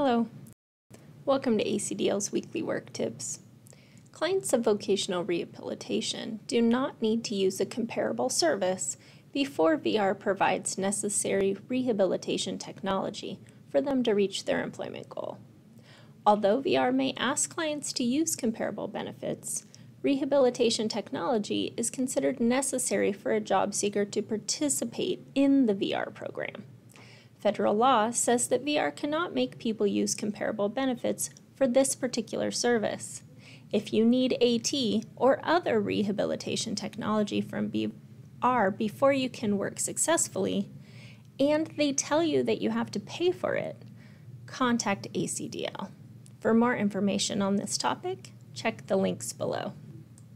Hello. Welcome to ACDL's weekly work tips. Clients of vocational rehabilitation do not need to use a comparable service before VR provides necessary rehabilitation technology for them to reach their employment goal. Although VR may ask clients to use comparable benefits, rehabilitation technology is considered necessary for a job seeker to participate in the VR program. Federal law says that VR cannot make people use comparable benefits for this particular service. If you need AT or other rehabilitation technology from VR before you can work successfully, and they tell you that you have to pay for it, contact ACDL. For more information on this topic, check the links below.